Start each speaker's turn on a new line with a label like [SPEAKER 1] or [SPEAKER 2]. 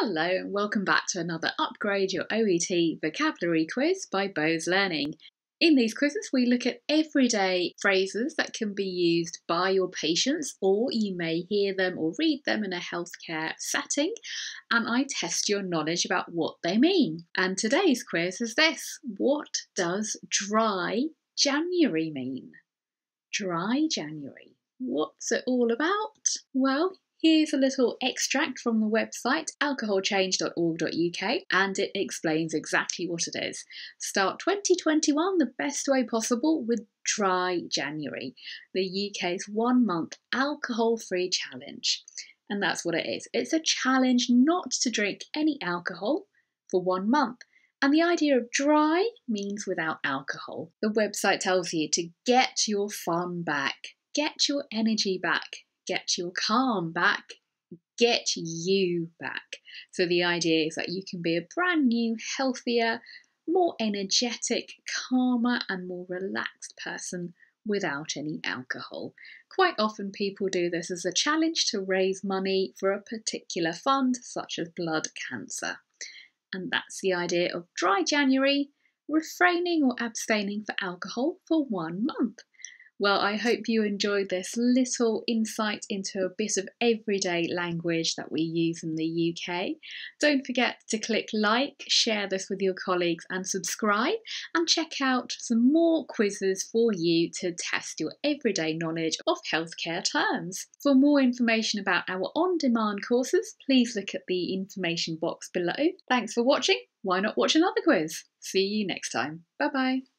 [SPEAKER 1] Hello and welcome back to another Upgrade Your OET vocabulary quiz by Bose Learning. In these quizzes, we look at everyday phrases that can be used by your patients, or you may hear them or read them in a healthcare setting, and I test your knowledge about what they mean. And today's quiz is this What does dry January mean? Dry January. What's it all about? Well, Here's a little extract from the website alcoholchange.org.uk and it explains exactly what it is. Start 2021 the best way possible with Dry January, the UK's one month alcohol free challenge. And that's what it is. It's a challenge not to drink any alcohol for one month. And the idea of dry means without alcohol. The website tells you to get your fun back, get your energy back, get your calm back, get you back. So the idea is that you can be a brand new, healthier, more energetic, calmer, and more relaxed person without any alcohol. Quite often, people do this as a challenge to raise money for a particular fund, such as blood cancer. And that's the idea of dry January, refraining or abstaining for alcohol for one month. Well, I hope you enjoyed this little insight into a bit of everyday language that we use in the UK. Don't forget to click like, share this with your colleagues, and subscribe, and check out some more quizzes for you to test your everyday knowledge of healthcare terms. For more information about our on demand courses, please look at the information box below. Thanks for watching. Why not watch another quiz? See you next time. Bye bye.